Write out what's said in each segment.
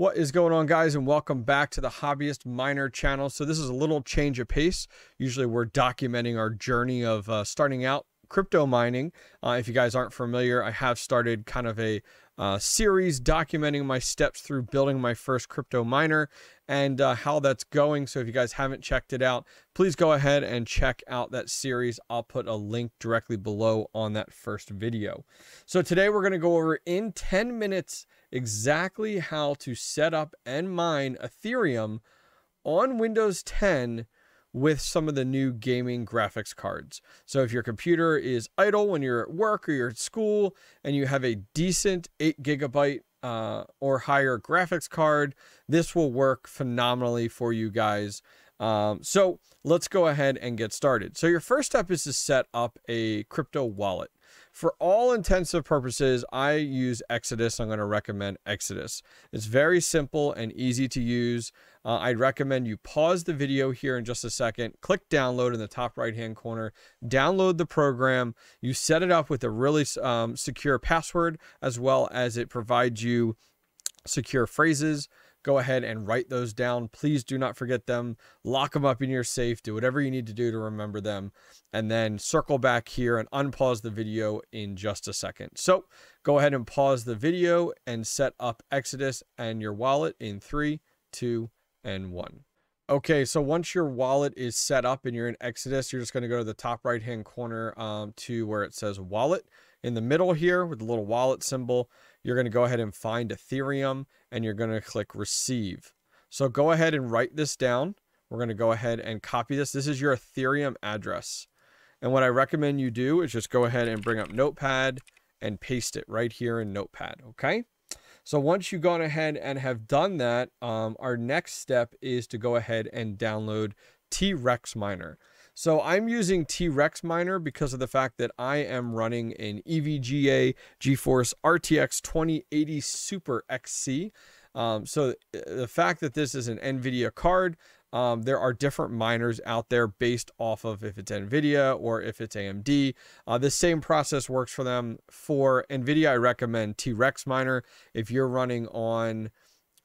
What is going on guys and welcome back to the Hobbyist Miner channel. So this is a little change of pace. Usually we're documenting our journey of uh, starting out crypto mining. Uh, if you guys aren't familiar, I have started kind of a uh, series documenting my steps through building my first crypto miner and uh, how that's going. So if you guys haven't checked it out, please go ahead and check out that series. I'll put a link directly below on that first video. So today we're going to go over in 10 minutes exactly how to set up and mine Ethereum on Windows 10 with some of the new gaming graphics cards. So if your computer is idle when you're at work or you're at school and you have a decent 8 gigabyte uh, or higher graphics card, this will work phenomenally for you guys. Um, so let's go ahead and get started. So your first step is to set up a crypto wallet. For all intensive purposes, I use Exodus. I'm going to recommend Exodus. It's very simple and easy to use. Uh, I'd recommend you pause the video here in just a second, click download in the top right hand corner, download the program. You set it up with a really um, secure password as well as it provides you secure phrases go ahead and write those down. Please do not forget them. Lock them up in your safe. Do whatever you need to do to remember them. And then circle back here and unpause the video in just a second. So go ahead and pause the video and set up Exodus and your wallet in three, two, and one. Okay, so once your wallet is set up and you're in Exodus, you're just going to go to the top right hand corner um, to where it says wallet. In the middle here with the little wallet symbol, you're going to go ahead and find Ethereum and you're going to click receive. So go ahead and write this down. We're going to go ahead and copy this. This is your Ethereum address. And what I recommend you do is just go ahead and bring up Notepad and paste it right here in Notepad. Okay. So once you've gone ahead and have done that, um, our next step is to go ahead and download T-Rex Miner. So I'm using T-Rex Miner because of the fact that I am running an EVGA GeForce RTX 2080 Super XC. Um, so the fact that this is an NVIDIA card, um, there are different miners out there based off of if it's NVIDIA or if it's AMD. Uh, the same process works for them. For NVIDIA, I recommend T-Rex Miner. If you're running on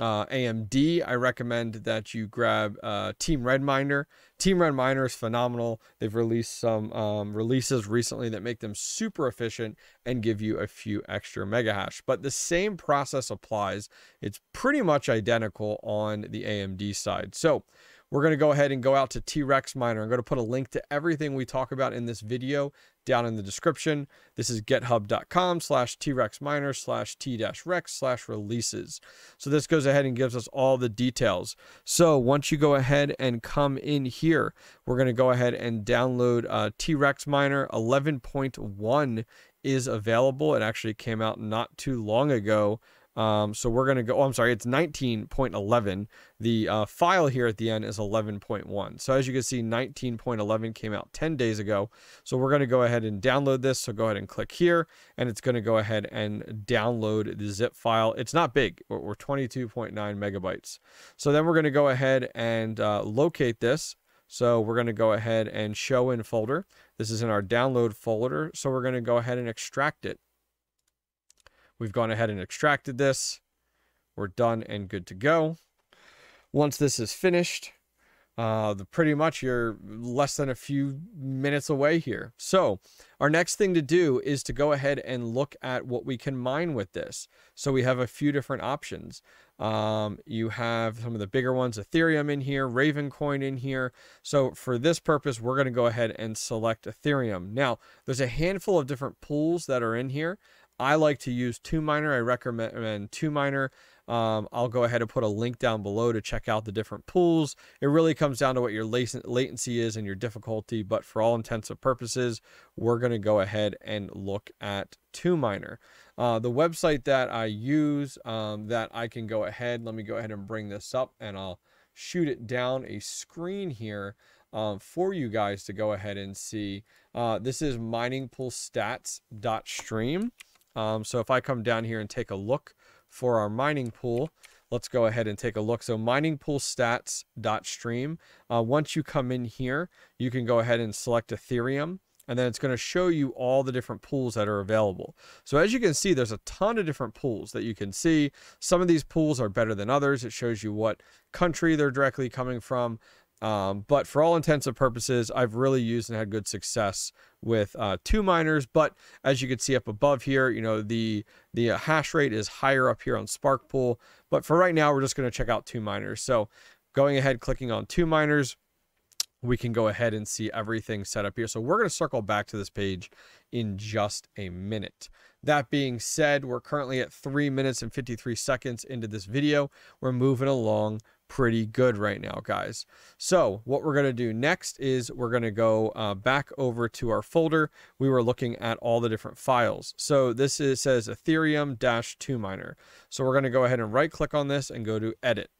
uh, AMD, I recommend that you grab uh, Team Red Miner. Team Red Miner is phenomenal. They've released some um, releases recently that make them super efficient and give you a few extra mega hash. But the same process applies. It's pretty much identical on the AMD side. So we're going to go ahead and go out to T-Rex Miner. I'm going to put a link to everything we talk about in this video down in the description. This is github.com slash T-Rex Miner slash T-Rex slash releases. So this goes ahead and gives us all the details. So once you go ahead and come in here, we're going to go ahead and download uh, T-Rex Miner 11.1 is available. It actually came out not too long ago. Um, so we're going to go, oh, I'm sorry, it's 19.11. The uh, file here at the end is 11.1. So as you can see, 19.11 came out 10 days ago. So we're going to go ahead and download this. So go ahead and click here and it's going to go ahead and download the zip file. It's not big, we're 22.9 megabytes. So then we're going to go ahead and uh, locate this. So we're going to go ahead and show in folder. This is in our download folder. So we're going to go ahead and extract it. We've gone ahead and extracted this. We're done and good to go. Once this is finished, uh, the, pretty much you're less than a few minutes away here. So our next thing to do is to go ahead and look at what we can mine with this. So we have a few different options. Um, you have some of the bigger ones, Ethereum in here, Ravencoin in here. So for this purpose, we're going to go ahead and select Ethereum. Now, there's a handful of different pools that are in here. I like to use Two Miner. I recommend TwoMiner. Um, I'll go ahead and put a link down below to check out the different pools. It really comes down to what your latency is and your difficulty, but for all intents and purposes, we're going to go ahead and look at TwoMiner. Uh, the website that I use um, that I can go ahead, let me go ahead and bring this up and I'll shoot it down a screen here um, for you guys to go ahead and see. Uh, this is miningpoolstats.stream. Um, so if I come down here and take a look for our mining pool, let's go ahead and take a look. So mining pool miningpoolstats.stream. Uh, once you come in here, you can go ahead and select Ethereum and then it's going to show you all the different pools that are available. So as you can see, there's a ton of different pools that you can see. Some of these pools are better than others. It shows you what country they're directly coming from. Um, but for all intents and purposes, I've really used and had good success with uh, two miners. But as you can see up above here, you know, the, the uh, hash rate is higher up here on Spark Pool. But for right now, we're just going to check out two miners. So going ahead, clicking on two miners, we can go ahead and see everything set up here. So we're going to circle back to this page in just a minute. That being said, we're currently at 3 minutes and 53 seconds into this video. We're moving along pretty good right now, guys. So what we're going to do next is we're going to go uh, back over to our folder. We were looking at all the different files. So this is, says Ethereum dash 2 miner. So we're going to go ahead and right click on this and go to edit.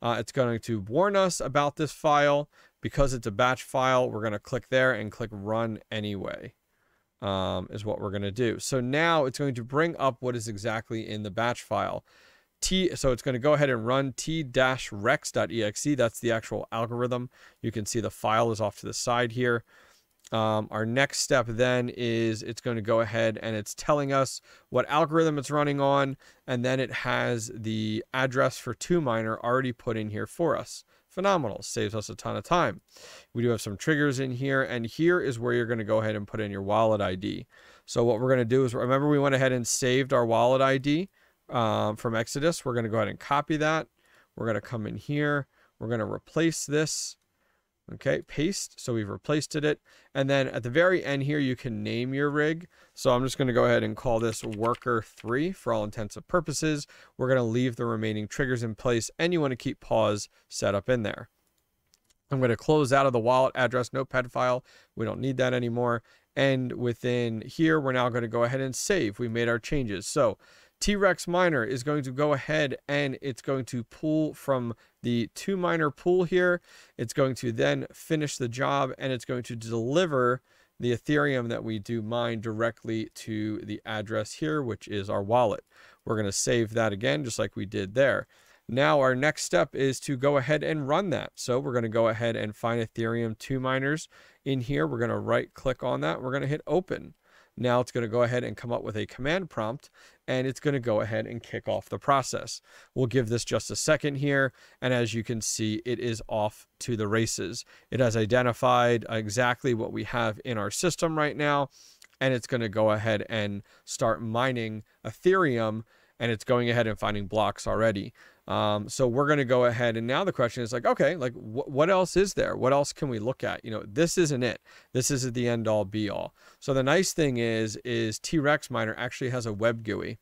Uh, it's going to warn us about this file. Because it's a batch file, we're going to click there and click run anyway. Um, is what we're going to do. So now it's going to bring up what is exactly in the batch file. T, so it's going to go ahead and run t-rex.exe. That's the actual algorithm. You can see the file is off to the side here. Um, our next step then is it's going to go ahead and it's telling us what algorithm it's running on, and then it has the address for 2miner already put in here for us phenomenal. Saves us a ton of time. We do have some triggers in here, and here is where you're going to go ahead and put in your wallet ID. So what we're going to do is, remember we went ahead and saved our wallet ID um, from Exodus. We're going to go ahead and copy that. We're going to come in here. We're going to replace this Okay, paste. So we've replaced it. And then at the very end here, you can name your rig. So I'm just going to go ahead and call this worker three for all intents and purposes. We're going to leave the remaining triggers in place and you want to keep pause set up in there. I'm going to close out of the wallet address notepad file. We don't need that anymore. And within here, we're now going to go ahead and save. We made our changes. So T-Rex miner is going to go ahead and it's going to pull from the two miner pool here. It's going to then finish the job and it's going to deliver the Ethereum that we do mine directly to the address here, which is our wallet. We're going to save that again, just like we did there. Now our next step is to go ahead and run that. So we're going to go ahead and find Ethereum 2 miners in here. We're going to right click on that. We're going to hit open. Now it's going to go ahead and come up with a command prompt and it's going to go ahead and kick off the process. We'll give this just a second here. And as you can see, it is off to the races. It has identified exactly what we have in our system right now. And it's going to go ahead and start mining Ethereum and it's going ahead and finding blocks already. Um, so we're going to go ahead and now the question is like, okay, like wh what else is there? What else can we look at? You know, this isn't it. This isn't the end all be all. So the nice thing is, is T-Rex Miner actually has a web GUI.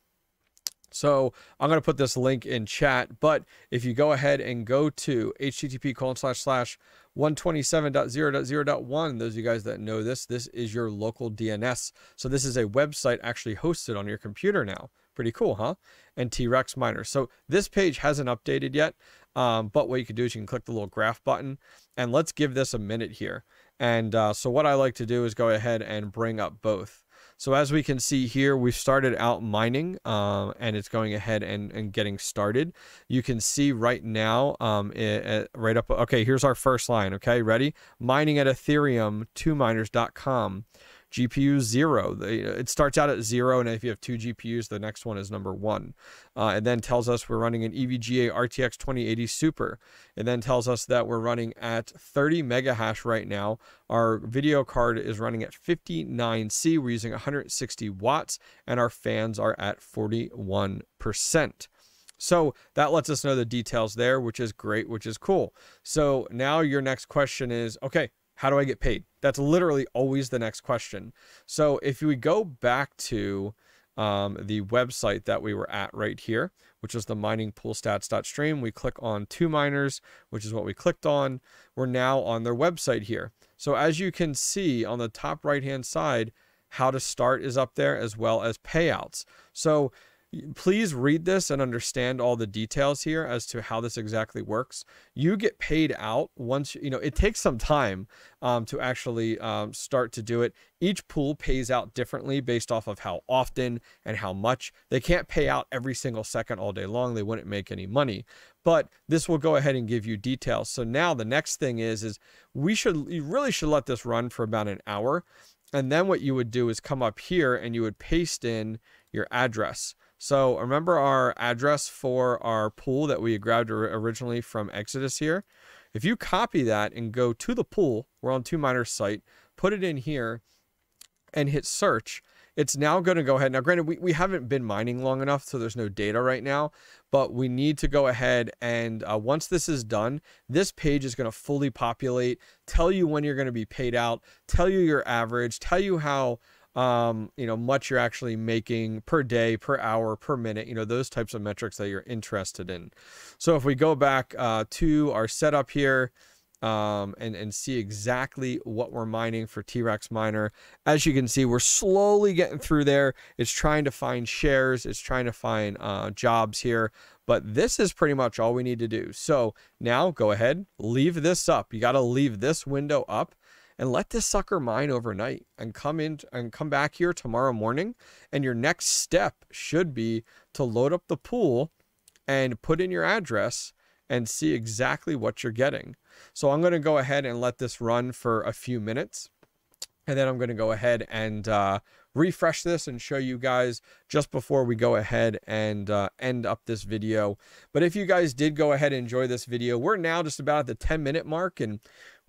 So I'm going to put this link in chat, but if you go ahead and go to http colon slash slash 127.0.0.1, those of you guys that know this, this is your local DNS. So this is a website actually hosted on your computer now. Pretty cool, huh? And T-Rex miner. So this page hasn't updated yet, um, but what you can do is you can click the little graph button and let's give this a minute here. And uh, so what I like to do is go ahead and bring up both. So as we can see here, we've started out mining um, and it's going ahead and, and getting started. You can see right now, um, it, it, right up, okay, here's our first line, okay, ready? Mining at Ethereum, 2miners.com. GPU zero. It starts out at zero, and if you have two GPUs, the next one is number one. Uh, it then tells us we're running an EVGA RTX 2080 Super. It then tells us that we're running at 30 mega hash right now. Our video card is running at 59C. We're using 160 watts, and our fans are at 41%. So that lets us know the details there, which is great, which is cool. So now your next question is, okay, how do I get paid? That's literally always the next question. So if we go back to um, the website that we were at right here, which is the mining pool miningpoolstats.stream, we click on two miners, which is what we clicked on. We're now on their website here. So as you can see on the top right hand side, how to start is up there as well as payouts. So please read this and understand all the details here as to how this exactly works. You get paid out once, you know, it takes some time um, to actually um, start to do it. Each pool pays out differently based off of how often and how much. They can't pay out every single second all day long. They wouldn't make any money. but this will go ahead and give you details. So now the next thing is, is we should, you really should let this run for about an hour. And then what you would do is come up here and you would paste in your address. So remember our address for our pool that we grabbed originally from Exodus here? If you copy that and go to the pool, we're on two miners site, put it in here and hit search, it's now going to go ahead. Now, granted, we, we haven't been mining long enough, so there's no data right now, but we need to go ahead and uh, once this is done, this page is going to fully populate, tell you when you're going to be paid out, tell you your average, tell you how um, you know, much you're actually making per day, per hour, per minute, you know, those types of metrics that you're interested in. So if we go back uh, to our setup here, um, and, and see exactly what we're mining for T-Rex Miner. As you can see, we're slowly getting through there. It's trying to find shares. It's trying to find uh, jobs here. But this is pretty much all we need to do. So now go ahead, leave this up. You got to leave this window up and let this sucker mine overnight and come in and come back here tomorrow morning. And your next step should be to load up the pool and put in your address and see exactly what you're getting. So I'm going to go ahead and let this run for a few minutes. And then I'm going to go ahead and uh, refresh this and show you guys just before we go ahead and uh, end up this video. But if you guys did go ahead and enjoy this video, we're now just about at the 10 minute mark and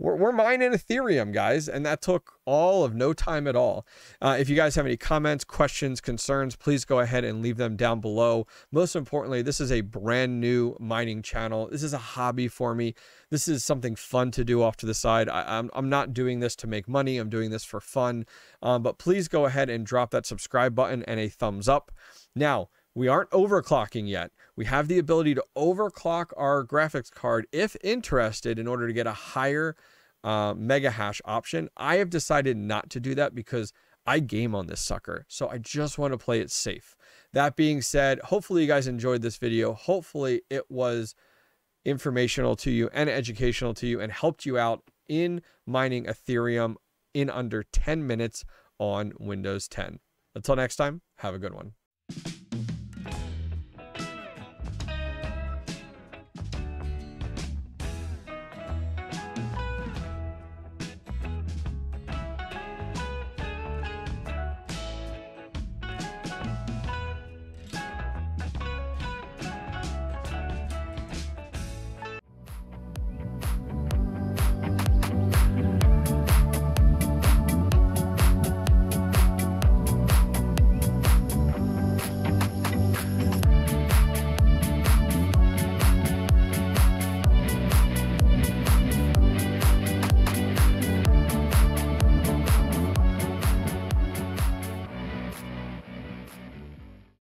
we're, we're mining Ethereum, guys, and that took all of no time at all. Uh, if you guys have any comments, questions, concerns, please go ahead and leave them down below. Most importantly, this is a brand new mining channel. This is a hobby for me. This is something fun to do off to the side. I, am I'm, I'm not doing this to make money. I'm doing this for fun. Um, but please go and drop that subscribe button and a thumbs up. Now, we aren't overclocking yet. We have the ability to overclock our graphics card if interested in order to get a higher uh, mega hash option. I have decided not to do that because I game on this sucker. So I just want to play it safe. That being said, hopefully you guys enjoyed this video. Hopefully it was informational to you and educational to you and helped you out in mining Ethereum in under 10 minutes on Windows 10. Until next time, have a good one.